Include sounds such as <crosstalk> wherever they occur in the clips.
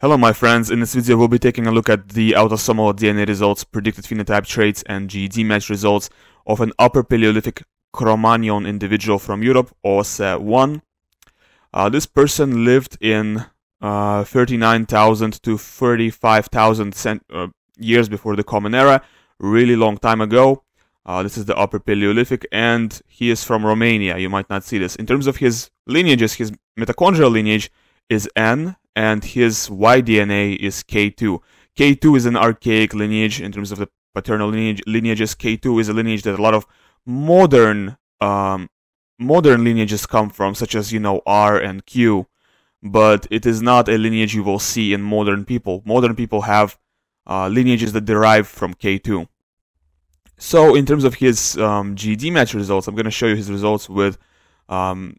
Hello my friends, in this video we'll be taking a look at the autosomal DNA results, predicted phenotype traits, and GEDmatch results of an Upper Paleolithic Cro-Magnon individual from Europe, Oase 1. Uh, this person lived in uh, 39,000 to 35,000 uh, years before the Common Era, really long time ago. Uh, this is the Upper Paleolithic, and he is from Romania. You might not see this. In terms of his lineages, his mitochondrial lineage is N, and his Y DNA is K2. K2 is an archaic lineage in terms of the paternal lineage, lineages. K2 is a lineage that a lot of modern um, modern lineages come from, such as you know R and Q, but it is not a lineage you will see in modern people. Modern people have uh, lineages that derive from K2. So in terms of his um, GEDmatch results, I'm going to show you his results with um,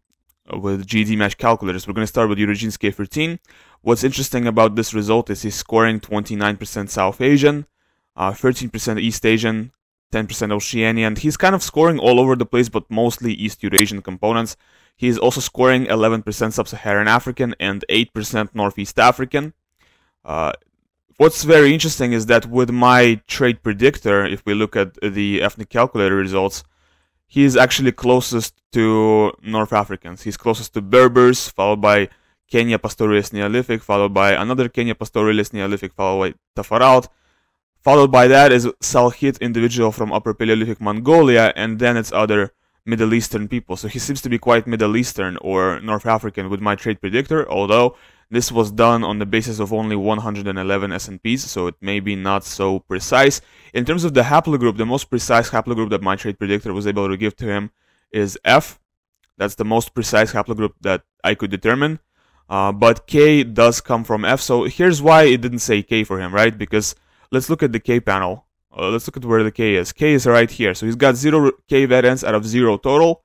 with GEDmatch calculators. We're going to start with Eurogenes K13. What's interesting about this result is he's scoring 29% South Asian, uh, 13% East Asian, 10% Oceanian. He's kind of scoring all over the place, but mostly East Eurasian components. He's also scoring 11% Sub-Saharan African and 8% Northeast African. Uh, what's very interesting is that with my trait predictor, if we look at the ethnic calculator results, he is actually closest to North Africans. He's closest to Berbers, followed by Kenya Pastorius Neolithic, followed by another Kenya Pastorius Neolithic, followed by Taforalt. Followed by that is Salkhit individual from Upper Paleolithic Mongolia, and then it's other Middle Eastern people. So he seems to be quite Middle Eastern or North African with my trait predictor, although this was done on the basis of only 111 SNPs, so it may be not so precise. In terms of the haplogroup, the most precise haplogroup that my trait predictor was able to give to him is F. That's the most precise haplogroup that I could determine. Uh, but K does come from F, so here's why it didn't say K for him, right? Because let's look at the K panel. Uh, let's look at where the K is. K is right here, so he's got 0 K variants out of 0 total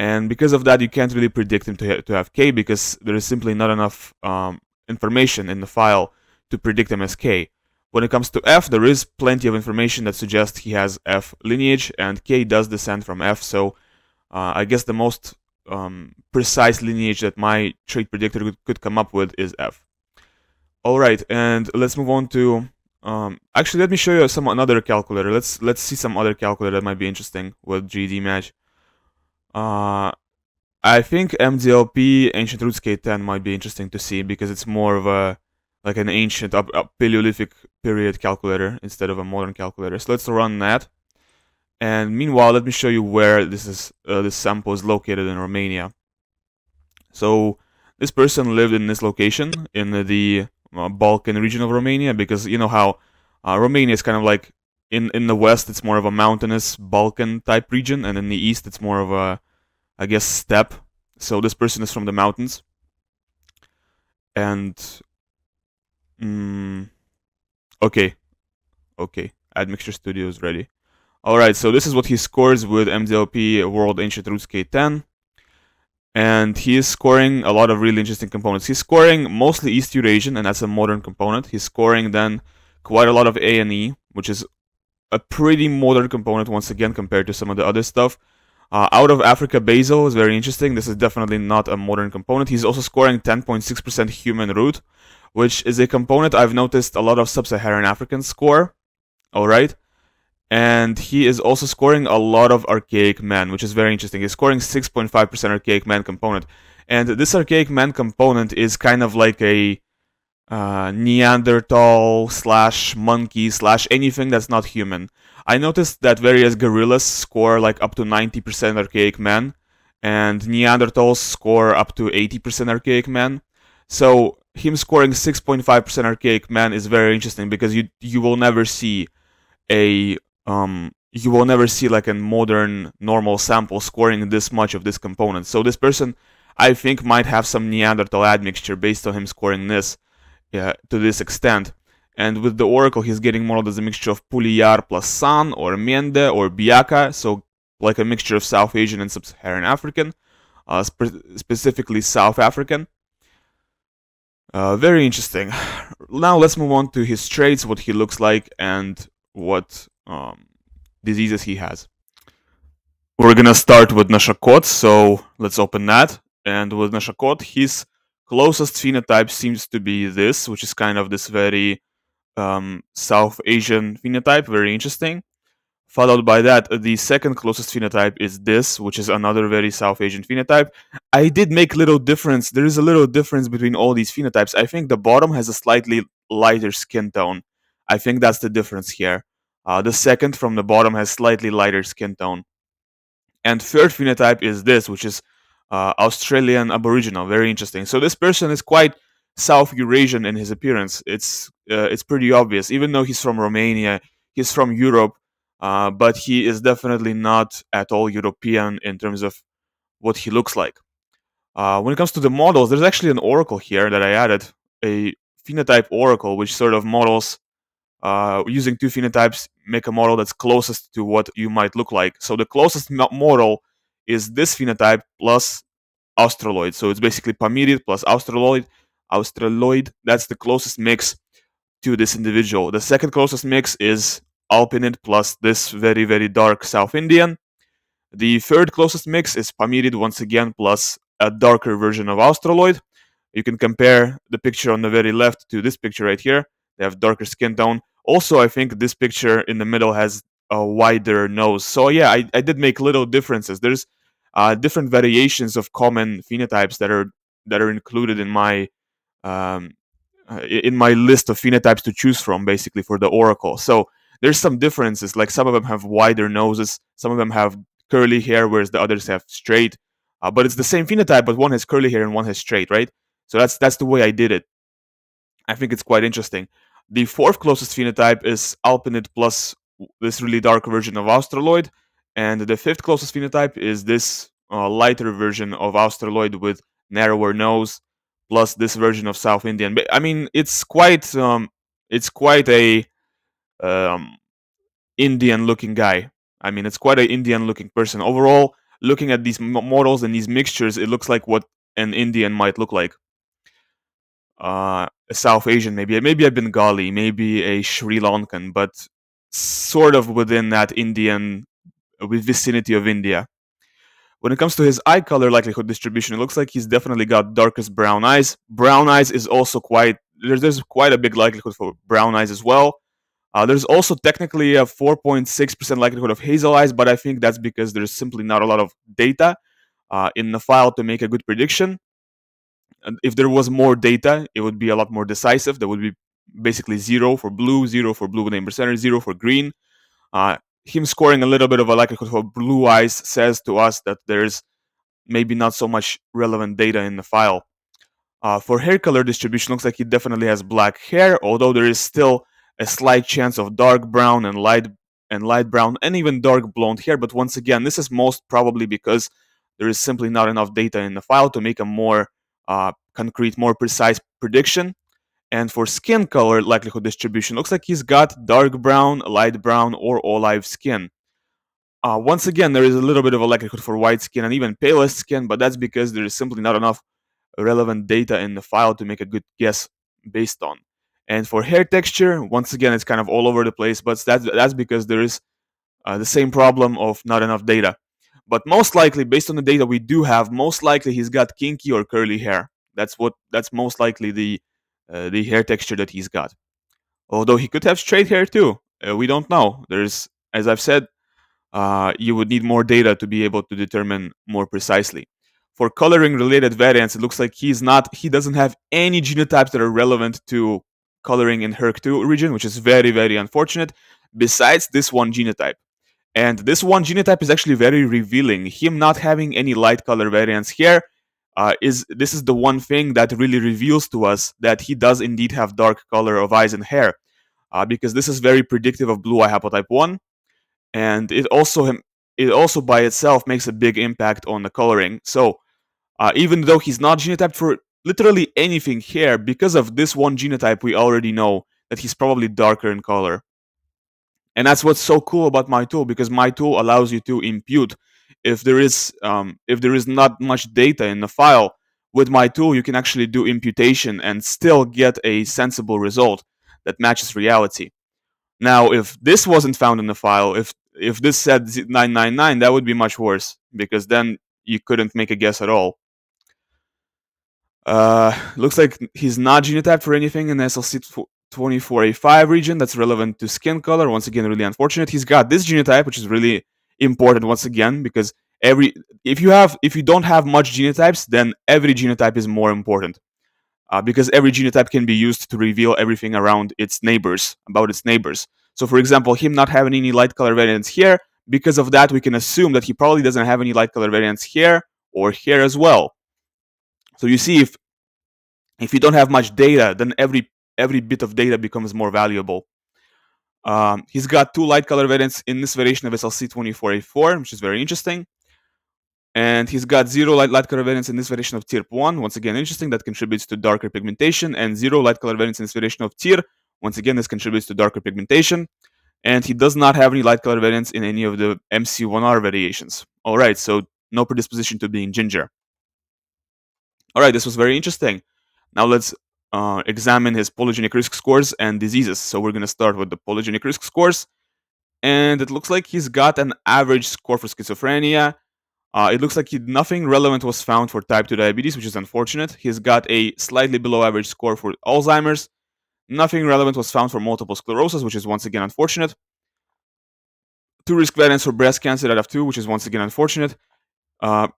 and because of that you can't really predict him to, ha- to have K because there is simply not enough um, information in the file to predict him as K. When it comes to F, there is plenty of information that suggests he has F lineage, and K does descend from F, so uh, I guess the most um, precise lineage that my trait predictor could, could come up with is F. Alright, and let's move on to um, actually, let me show you some another calculator. Let's let's see some other calculator that might be interesting with GEDmatch. Uh, I think MDLP Ancient Roots K10 might be interesting to see because it's more of a like an ancient up, up Paleolithic period calculator instead of a modern calculator. So let's run that. And meanwhile, let me show you where this is uh, this sample is located in Romania. So this person lived in this location in the uh, Balkan region of Romania because you know how uh, Romania is kind of like in in the west it's more of a mountainous Balkan type region, and in the east it's more of a, I guess, steppe. So this person is from the mountains, and mm, okay, okay, Admixture Studio is ready. All right, so this is what he scores with MDLP World Ancient Roots K10. And he is scoring a lot of really interesting components. He's scoring mostly East Eurasian, and that's a modern component. He's scoring then quite a lot of A and E, which is a pretty modern component once again compared to some of the other stuff. Uh, out of Africa Basal is very interesting. This is definitely not a modern component. He's also scoring 10.6% human root, which is a component I've noticed a lot of sub-Saharan Africans score. Alright. And he is also scoring a lot of archaic man, which is very interesting. He's scoring 6.5% archaic man component. And this archaic man component is kind of like a uh, Neanderthal slash monkey slash anything that's not human. I noticed that various gorillas score like up to 90% archaic man, and Neanderthals score up to 80% archaic man. So him scoring 6.5% archaic man is very interesting because you you will never see a um you will never see like a modern normal sample scoring this much of this component. So this person I think might have some Neanderthal admixture based on him scoring this to this extent. And with the Oracle, he's getting modeled as a mixture of Puliyar plus San, or Mende, or Biaka, so like a mixture of South Asian and Sub-Saharan African, uh, spe specifically South African. Uh, very interesting. <sighs> Now let's move on to his traits, what he looks like, and what um, diseases he has. We're gonna start with Noshacot, so let's open that. And with Noshacot, he's closest phenotype seems to be this, which is kind of this very um, South Asian phenotype, very interesting. Followed by that, the second closest phenotype is this, which is another very South Asian phenotype. I did make little difference. There is a little difference between all these phenotypes. I think the bottom has a slightly lighter skin tone. I think that's the difference here. Uh, the second from the bottom has slightly lighter skin tone. And third phenotype is this, which is uh, Australian Aboriginal. Very interesting. So this person is quite South Eurasian in his appearance. It's uh, it's pretty obvious. Even though he's from Romania, he's from Europe, uh, but he is definitely not at all European in terms of what he looks like. Uh, when it comes to the models, there's actually an oracle here that I added, a phenotype oracle, which sort of models uh, using two phenotypes make a model that's closest to what you might look like. So the closest model is this phenotype plus Australoid. So it's basically Pamirid plus Australoid. Australoid, that's the closest mix to this individual. The second closest mix is Alpinid plus this very, very dark South Indian. The third closest mix is Pamirid once again plus a darker version of Australoid. You can compare the picture on the very left to this picture right here. They have darker skin tone. Also, I think this picture in the middle has a wider nose. So yeah, I, I did make little differences. There's uh, different variations of common phenotypes that are that are included in my um, uh, in my list of phenotypes to choose from, basically for the oracle. So there's some differences. Like some of them have wider noses, some of them have curly hair, whereas the others have straight. Uh, but it's the same phenotype, but one has curly hair and one has straight, right? So that's that's the way I did it. I think it's quite interesting. The fourth closest phenotype is Alpinid plus this really dark version of Australoid, and the fifth closest phenotype is this uh, lighter version of Australoid with narrower nose, plus this version of South Indian. But I mean, it's quite um, it's quite a um, Indian-looking guy. I mean, it's quite an Indian-looking person. Overall, looking at these models and these mixtures, it looks like what an Indian might look like. Uh, a South Asian, maybe, maybe a Bengali, maybe a Sri Lankan, but sort of within that Indian with vicinity of India. When it comes to his eye color likelihood distribution, it looks like he's definitely got darkest brown eyes. Brown eyes is also quite there's, there's quite a big likelihood for brown eyes as well. Uh, there's also technically a 4.6% likelihood of hazel eyes, but I think that's because there's simply not a lot of data uh, in the file to make a good prediction. If there was more data, it would be a lot more decisive. There would be basically zero for blue, zero for blue with name percentage, zero for green. Uh, him scoring a little bit of a likelihood for blue eyes says to us that there's maybe not so much relevant data in the file. Uh, for hair color distribution, looks like he definitely has black hair, although there is still a slight chance of dark brown and light and light brown and even dark blonde hair. But once again, this is most probably because there is simply not enough data in the file to make a more uh, concrete, more precise prediction. And for skin color likelihood distribution, looks like he's got dark brown, light brown, or olive skin. Uh, once again, there is a little bit of a likelihood for white skin and even palest skin, but that's because there is simply not enough relevant data in the file to make a good guess based on. And for hair texture, once again, it's kind of all over the place, but that's, that's because there is uh, the same problem of not enough data. But most likely, based on the data we do have, most likely he's got kinky or curly hair. That's what that's most likely the uh, the hair texture that he's got. Although he could have straight hair too. Uh, we don't know. There's, as I've said, uh, you would need more data to be able to determine more precisely for coloring related variants, it looks like he's not, he doesn't have any genotypes that are relevant to coloring in HERC2 region, which is very, very unfortunate, besides this one genotype. And this one genotype is actually very revealing. Him not having any light color variants here uh, is this is the one thing that really reveals to us that he does indeed have dark color of eyes and hair, uh, because this is very predictive of blue eye haplotype one, and it also it also by itself makes a big impact on the coloring. So uh, even though he's not genotyped for literally anything here, because of this one genotype, we already know that he's probably darker in color. And that's what's so cool about my tool, because my tool allows you to impute if there is um, if there is not much data in the file. With my tool, you can actually do imputation and still get a sensible result that matches reality. Now, if this wasn't found in the file, if if this said 999, that would be much worse because then you couldn't make a guess at all. Uh, looks like he's not genotyped for anything in the SLC24A5 region that's relevant to skin color. Once again, really unfortunate. He's got this genotype, which is really important once again because every if you have if you don't have much genotypes, then every genotype is more important. Uh, because every genotype can be used to reveal everything around its neighbors, about its neighbors. So, for example, him not having any light color variants here, because of that, we can assume that he probably doesn't have any light color variants here or here as well. So you see, if if you don't have much data, then every every bit of data becomes more valuable. Um, he's got two light color variants in this variation of SLC24A4, which is very interesting. And he's got zero light, light color variants in this variation of TYRP1. Once again, interesting. That contributes to darker pigmentation. And zero light color variants in this variation of TYR. Once again, this contributes to darker pigmentation. And he does not have any light color variants in any of the MC1R variations. All right, so no predisposition to being ginger. All right, this was very interesting. Now let's uh, examine his polygenic risk scores and diseases. So we're going to start with the polygenic risk scores. And it looks like he's got an average score for schizophrenia, uh, it looks like he, nothing relevant was found for type 2 diabetes, which is unfortunate. He's got a slightly below average score for Alzheimer's. Nothing relevant was found for multiple sclerosis, which is once again unfortunate. Two risk variants for breast cancer out of two, which is once again unfortunate. Uh,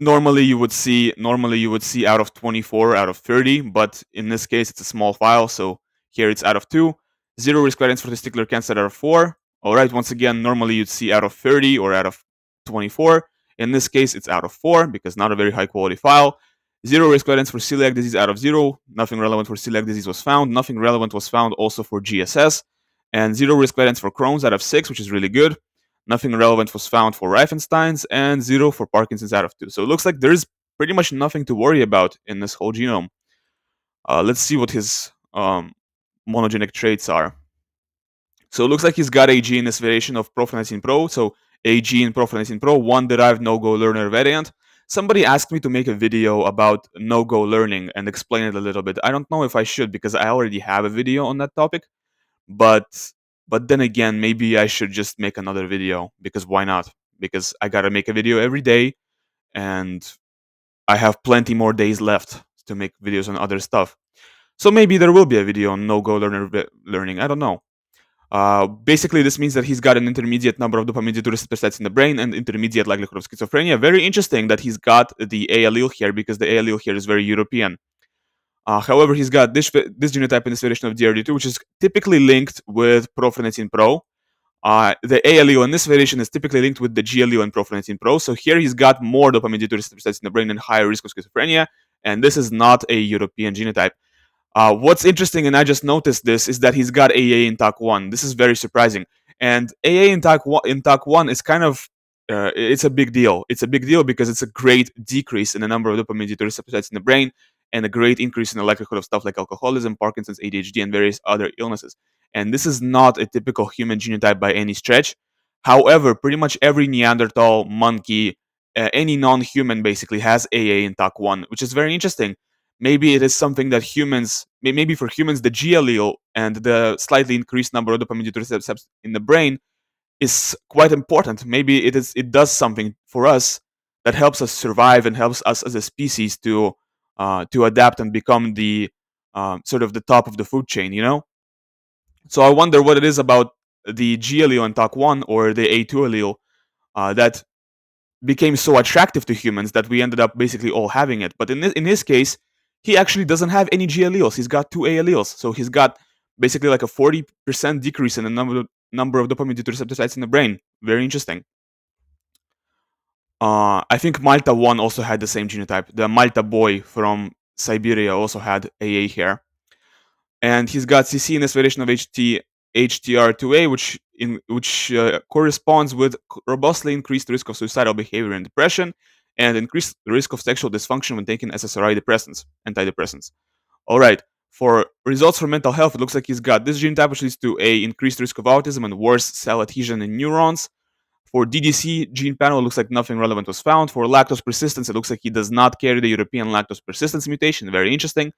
normally you would see normally you would see out of 24 out of 30, but in this case it's a small file, so here it's out of two. Zero risk variants for testicular cancer out of four. All right, once again, normally you'd see out of 30 or out of 24. In this case, it's out of 4 because not a very high quality file. Zero risk variance for celiac disease out of 0. Nothing relevant for celiac disease was found. Nothing relevant was found also for GSS. And zero risk variance for Crohn's out of 6, which is really good. Nothing relevant was found for Riefenstein's and zero for Parkinson's out of 2. So it looks like there's pretty much nothing to worry about in this whole genome. Uh, let's see what his um, monogenic traits are. So it looks like he's got a gene this variation of Prophenicin Pro. So a gene Prophenicin Pro, one derived no-go learner variant. Somebody asked me to make a video about no-go learning and explain it a little bit. I don't know if I should because I already have a video on that topic, but but then again, maybe I should just make another video because why not? Because I gotta make a video every day, and I have plenty more days left to make videos on other stuff. So maybe there will be a video on no-go learner learning. I don't know. Uh, basically, this means that he's got an intermediate number of dopamine D2 receptor sites in the brain and intermediate likelihood of schizophrenia. Very interesting that he's got the A allele here because the A allele here is very European. Uh, however, he's got this, this genotype in this variation of DRD2, which is typically linked with Prophenicin Pro. Uh, the A allele in this variation is typically linked with the G allele in Prophenicin Pro. So here he's got more dopamine D2 receptor sites in the brain and higher risk of schizophrenia. And this is not a European genotype. Uh, what's interesting, and I just noticed this, is that he's got AA in TAC1. This is very surprising. And AA in TAC1, in TAC1 is kind of uh, it's a big deal. It's a big deal because it's a great decrease in the number of dopamine D2 receptor sites in the brain and a great increase in the likelihood of stuff like alcoholism, Parkinson's, ADHD, and various other illnesses. And this is not a typical human genotype by any stretch. However, pretty much every Neanderthal, monkey, uh, any non-human basically has AA in TAC1, which is very interesting maybe it is something that humans, maybe for humans, the G allele and the slightly increased number of dopamine receptors in the brain is quite important. Maybe it is it does something for us that helps us survive and helps us as a species to uh, to adapt and become the um, sort of the top of the food chain. You know. So I wonder what it is about the G allele in TAC1 or the A2 allele uh, that became so attractive to humans that we ended up basically all having it. But in this, in his case, he actually doesn't have any G alleles. He's got two A alleles. So he's got basically like a 40% decrease in the number number of dopamine D2 receptor sites in the brain. Very interesting. Uh, I think Malta 1 also had the same genotype. The Malta boy from Siberia also had AA here. And he's got CC in this variation of HT, HTR2A, which in which uh, corresponds with robustly increased risk of suicidal behavior and depression and increased risk of sexual dysfunction when taking SSRI depressants, antidepressants. All right, for results for mental health, it looks like he's got this genotype, which leads to a increased risk of autism and worse cell adhesion in neurons. For DDC gene panel, it looks like nothing relevant was found. For lactose persistence, it looks like he does not carry the European lactose persistence mutation. Very interesting.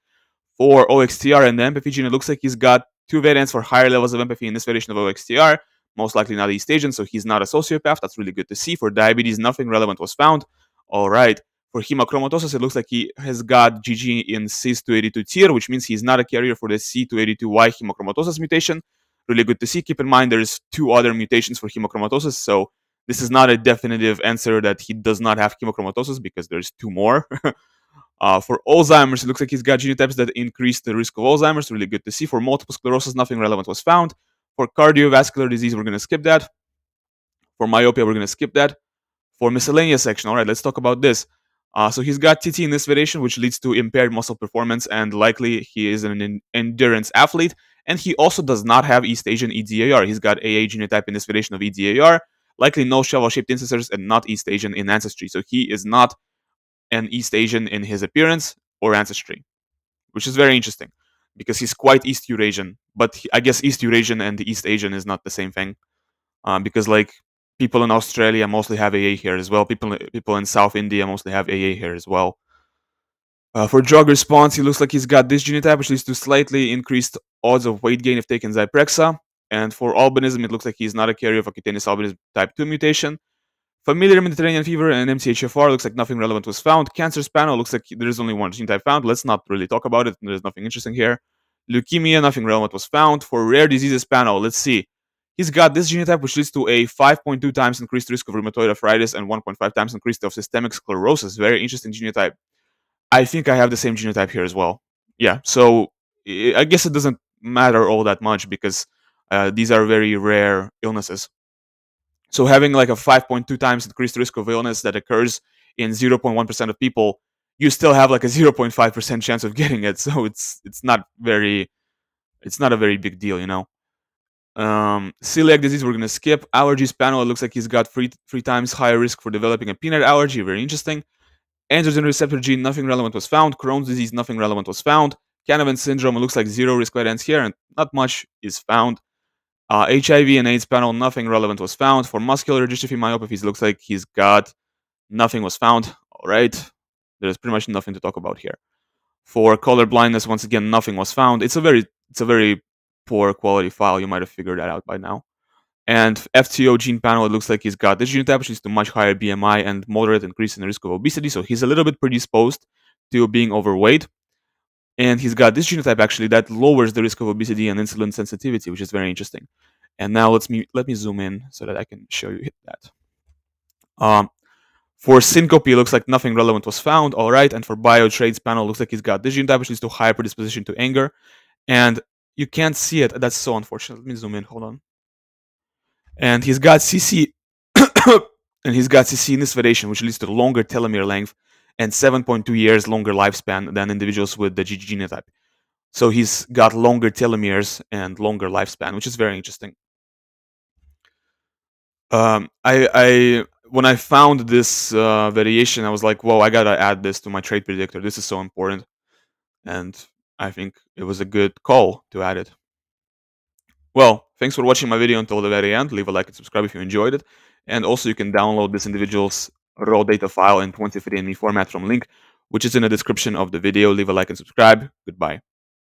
For OXTR and the empathy gene, it looks like he's got two variants for higher levels of empathy in this variation of OXTR. Most likely not East Asian, so he's not a sociopath. That's really good to see. For diabetes, nothing relevant was found. All right. For hemochromatosis, it looks like he has got GG in CYS282TYR, which means he's not a carrier for the C282Y hemochromatosis mutation. Really good to see. Keep in mind there's two other mutations for hemochromatosis, so this is not a definitive answer that he does not have hemochromatosis because there's two more. <laughs> uh, for Alzheimer's, it looks like he's got genotypes that increase the risk of Alzheimer's. Really good to see. For multiple sclerosis, nothing relevant was found. For cardiovascular disease, we're going to skip that. For myopia, we're going to skip that. For miscellaneous section, all right, let's talk about this. Uh, so he's got TT in this variation, which leads to impaired muscle performance, and likely he is an endurance athlete. And he also does not have East Asian EDAR. He's got AA genotype in this variation of EDAR, likely no shovel-shaped ancestors and not East Asian in ancestry. So he is not an East Asian in his appearance or ancestry, which is very interesting because he's quite East Eurasian. But he, I guess East Eurasian and East Asian is not the same thing, um, because like people in Australia mostly have AA here as well. People people in South India mostly have AA here as well. Uh, for drug response, he looks like he's got this genotype, which leads to slightly increased odds of weight gain if taken Zyprexa. And for albinism, it looks like he's not a carrier of a cutaneous albinism type 2 mutation. Familiar Mediterranean fever and MTHFR looks like nothing relevant was found. Cancer panel looks like there is only one genotype found. Let's not really talk about it. There's nothing interesting here. Leukemia, nothing relevant was found. For rare diseases panel, let's see. He's got this genotype, which leads to a 5.2 times increased risk of rheumatoid arthritis and 1.5 times increased of systemic sclerosis. Very interesting genotype. I think I have the same genotype here as well. Yeah, so I guess it doesn't matter all that much because uh, these are very rare illnesses. So having like a 5.2 times increased risk of illness that occurs in 0.1% of people, you still have like a 0.5% chance of <laughs> getting it. So it's it's not very it's not a very big deal, you know. Um, celiac disease, we're gonna skip. Allergies panel, it looks like he's got three three times higher risk for developing a peanut allergy. Very interesting. Androgen receptor gene, nothing relevant was found. Crohn's disease, nothing relevant was found. Canavan syndrome, it looks like zero risk ends here, and not much is found. Uh, HIV and AIDS panel, nothing relevant was found. For muscular dystrophy myopathies, looks like he's got nothing was found. All right, there's pretty much nothing to talk about here. For color blindness, once again, nothing was found. It's a very, it's a very poor quality file. You might have figured that out by now. And FTO gene panel, it looks like he's got this genotype, which is to much higher BMI and moderate increase in risk of obesity. So he's a little bit predisposed to being overweight. And he's got this genotype actually that lowers the risk of obesity and insulin sensitivity, which is very interesting. And now let's me let me zoom in so that I can show you that. Um, for syncope, it looks like nothing relevant was found. All right, and for bio biotraits panel, looks like he's got this genotype, which leads to higher predisposition to anger. And you can't see it. That's so unfortunate. Let me zoom in. Hold on. And he's got CC, <coughs> and he's got CC in this variation, which leads to longer telomere length and 7.2 years longer lifespan than individuals with the GG genotype. So he's got longer telomeres and longer lifespan, which is very interesting. Um, I, I when I found this uh, variation, I was like, "Whoa! I gotta add this to my trait predictor. This is so important." And I think it was a good call to add it. Well, thanks for watching my video until the very end. Leave a like and subscribe if you enjoyed it. And also, you can download this individual's raw data file in 23andMe format from link, which is in the description of the video. Leave a like and subscribe. Goodbye.